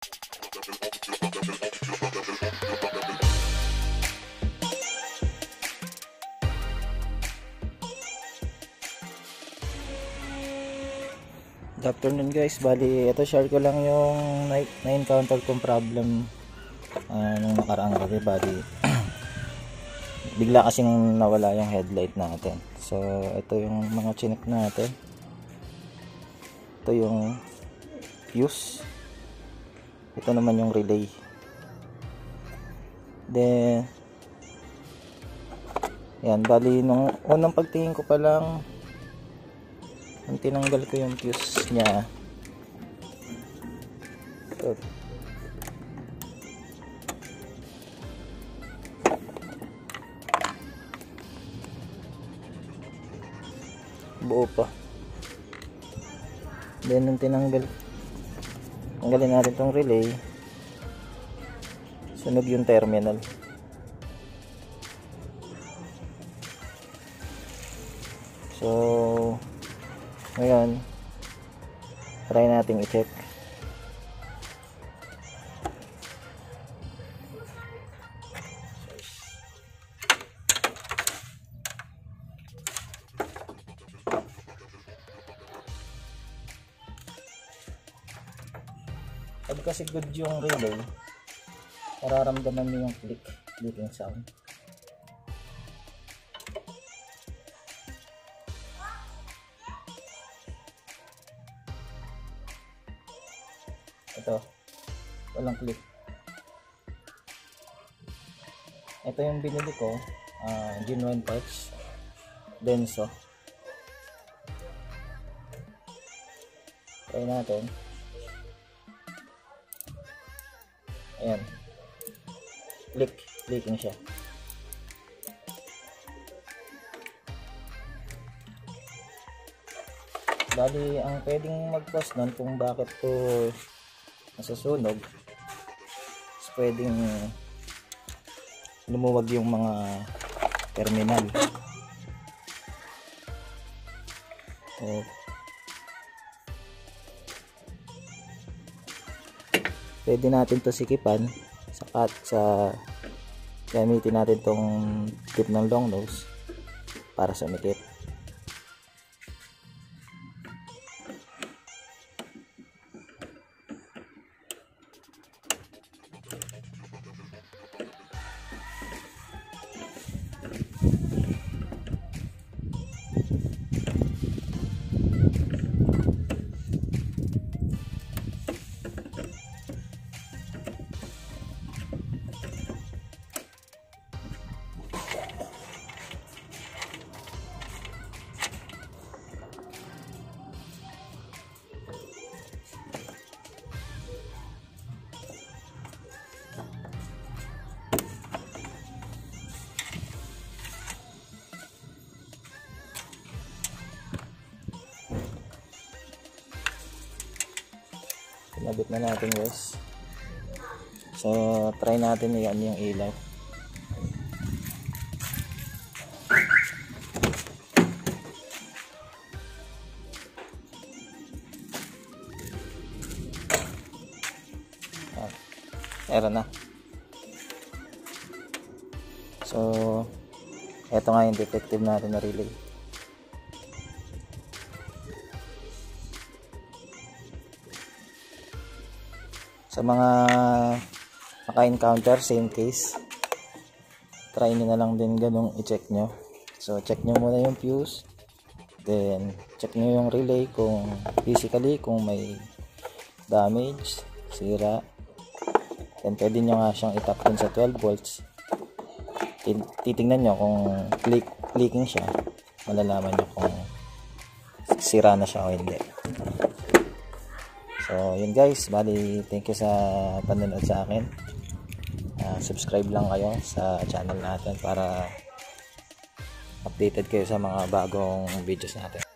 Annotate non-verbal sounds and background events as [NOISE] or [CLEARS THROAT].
Good afternoon guys, bali ito share ko lang yung na-encounter kong problem uh, nung nakaraang gabi. Bali [CLEARS THROAT] bigla kasing nawala yung headlight natin. So ito yung mga chinek natin. Ito yung fuse ito naman yung relay. Then yan bali nung unang pagtingin ko pa lang nung tinanggal ko yung fuse niya ito. Buo pa. Then nung tinanggal tanggalin natin tong relay. Sunog yung terminal. So ngayon try nating i-check pag kasi good yung relay nararamdaman niyo yung click clicking sound. Ito. Walang click. Ito yung binili ko uh, genuine parts denso. Try natin ayan. Click clicking siya. Bali ang pwedeng mag-cause nun kung bakit to nasusunog is pwedeng lumuwag yung mga terminal. So, pwede natin to sikipan sakat sa gamitin natin tong tip ng long nose para sumikip Pinabit na natin guys. So, try natin yan yung ilaw. Ah, meron na. So, eto nga yung detective natin na relay. Sa mga naka-encounter same case. Try nyo na lang din ganong i-check nyo. So check nyo muna yung fuse. Then check nyo yung relay kung physically kung may damage sira. Then pwede nyo nga siyang itap dun sa 12 volts. Titingnan nyo kung click, clicking siya. Malalaman nyo kung sira na siya o hindi So, yun guys. Bali, thank you sa panonood sa akin. Uh, subscribe lang kayo sa channel natin para updated kayo sa mga bagong videos natin.